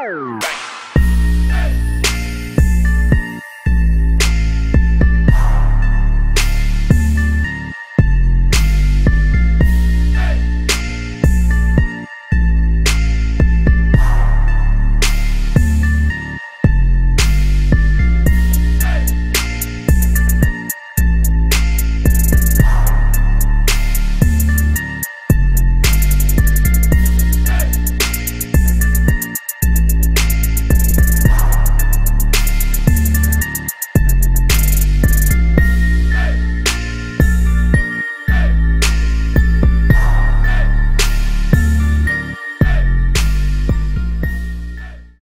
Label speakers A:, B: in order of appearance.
A: Oh!